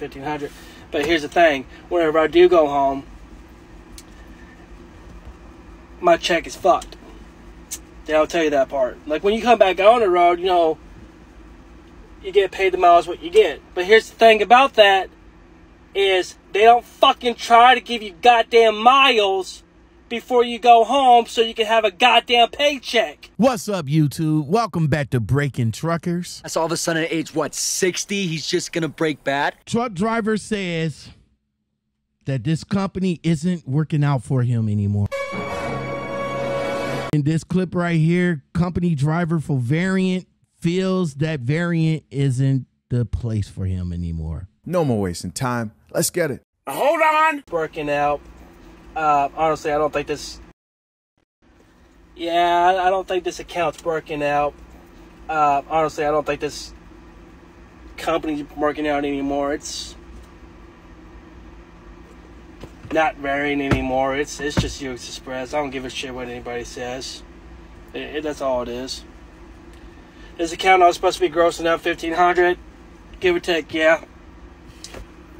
1500 But here's the thing whenever I do go home, my check is fucked. Yeah, I'll tell you that part. Like when you come back on the road, you know, you get paid the miles what you get. But here's the thing about that is they don't fucking try to give you goddamn miles before you go home so you can have a goddamn paycheck. What's up, YouTube? Welcome back to Breaking Truckers. That's all of a sudden at age, what, 60, he's just gonna break bad? Truck driver says that this company isn't working out for him anymore. In this clip right here, company driver for Variant feels that Variant isn't the place for him anymore. No more wasting time. Let's get it. Hold on. Working out. Uh, honestly, I don't think this. Yeah, I don't think this account's working out. Uh, honestly, I don't think this company's working out anymore. It's not varying anymore. It's it's just US Xpress. I don't give a shit what anybody says. It, it, that's all it is. This account I was supposed to be grossing out fifteen hundred, give or take. Yeah.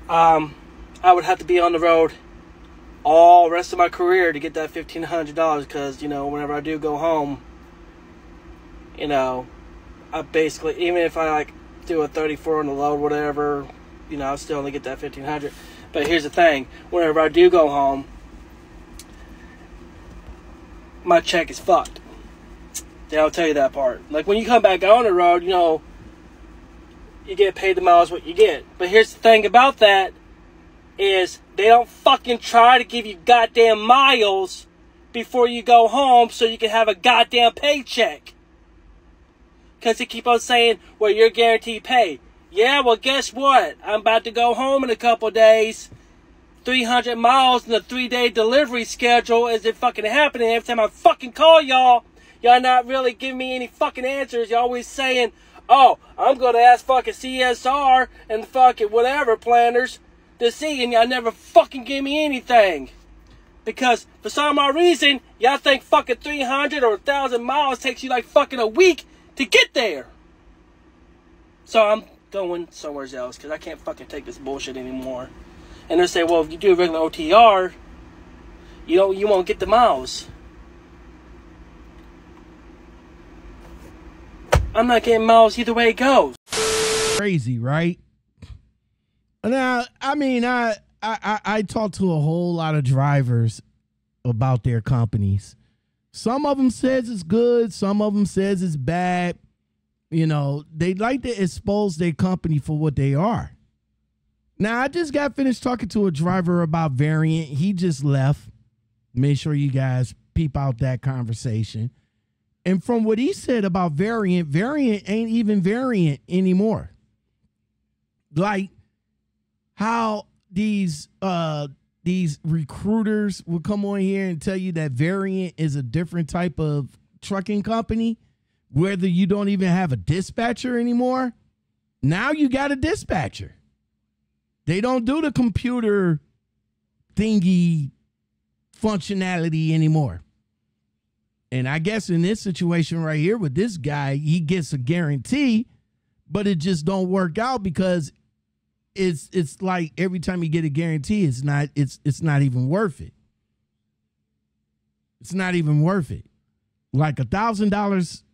Um, I would have to be on the road all rest of my career to get that fifteen hundred dollars because you know whenever I do go home, you know, I basically even if I like do a thirty four on the load, whatever, you know, I still only get that fifteen hundred. But here's the thing: whenever I do go home, my check is fucked. I'll tell you that part. Like when you come back on the road, you know, you get paid the miles what you get. But here's the thing about that is they don't fucking try to give you goddamn miles before you go home so you can have a goddamn paycheck. Cause they keep on saying, well, you're guaranteed pay. Yeah, well, guess what? I'm about to go home in a couple days. 300 miles in a three day delivery schedule isn't fucking happening. Every time I fucking call y'all, y'all not really giving me any fucking answers. Y'all always saying, oh, I'm gonna ask fucking CSR and fucking whatever planners to see, and y'all never fucking give me anything. Because for some odd reason, y'all think fucking 300 or 1,000 miles takes you like fucking a week to get there. So I'm going somewhere else because I can't fucking take this bullshit anymore. And they say, well, if you do a regular OTR, you don't, you won't get the miles. I'm not getting miles either way it goes. Crazy, right? Now, I mean, I I I talked to a whole lot of drivers about their companies. Some of them says it's good, some of them says it's bad. You know, they'd like to expose their company for what they are. Now, I just got finished talking to a driver about Variant. He just left. Make sure you guys peep out that conversation. And from what he said about Variant, Variant ain't even Variant anymore. Like how these uh these recruiters will come on here and tell you that Variant is a different type of trucking company, whether you don't even have a dispatcher anymore. Now you got a dispatcher. They don't do the computer thingy functionality anymore. And I guess in this situation right here with this guy, he gets a guarantee, but it just don't work out because it's it's like every time you get a guarantee, it's not it's it's not even worth it. It's not even worth it. Like a thousand dollars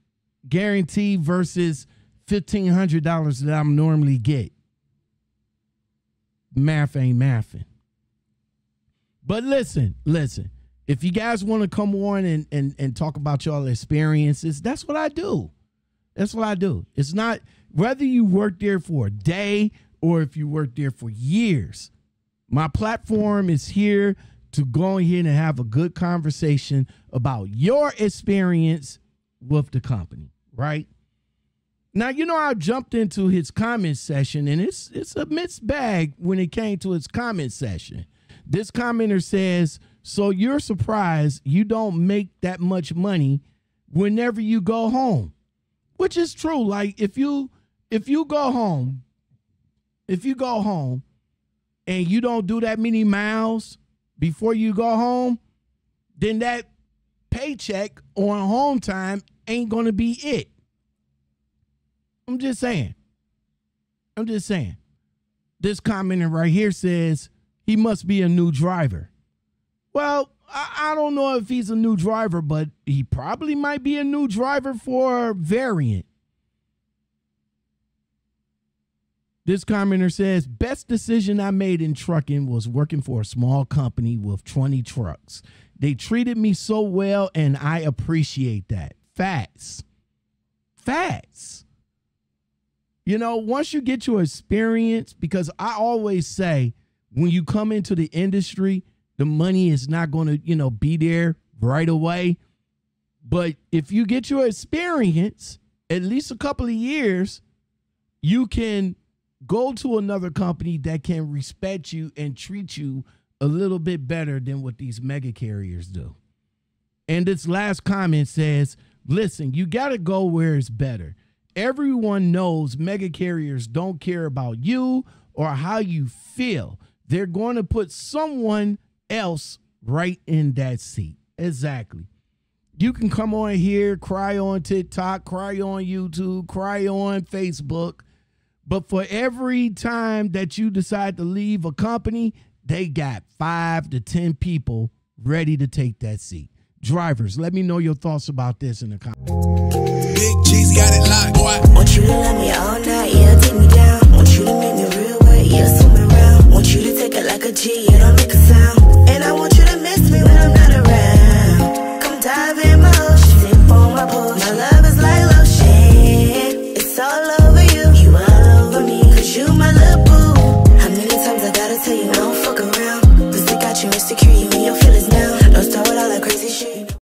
guarantee versus fifteen hundred dollars that I'm normally get. Math ain't mathing. But listen, listen. If you guys want to come on and, and and talk about your experiences, that's what I do. That's what I do. It's not whether you work there for a day or if you work there for years. My platform is here to go ahead and have a good conversation about your experience with the company, right? Now, you know, I jumped into his comment session and it's it's a mixed bag when it came to his comment session. This commenter says, "So you're surprised you don't make that much money whenever you go home." Which is true. Like if you if you go home if you go home and you don't do that many miles before you go home, then that paycheck on home time ain't going to be it. I'm just saying. I'm just saying. this commenter right here says he must be a new driver. Well, I, I don't know if he's a new driver, but he probably might be a new driver for Variant. This commenter says, best decision I made in trucking was working for a small company with 20 trucks. They treated me so well, and I appreciate that. Facts. Facts. You know, once you get your experience, because I always say when you come into the industry, the money is not going to, you know, be there right away. But if you get your experience, at least a couple of years, you can go to another company that can respect you and treat you a little bit better than what these mega carriers do. And this last comment says, listen, you got to go where it's better. Everyone knows mega carriers don't care about you or how you feel. They're going to put someone else right in that seat. Exactly. You can come on here, cry on TikTok, cry on YouTube, cry on Facebook. But for every time that you decide to leave a company, they got five to 10 people ready to take that seat. Drivers, let me know your thoughts about this in the comments. Big G's got it locked.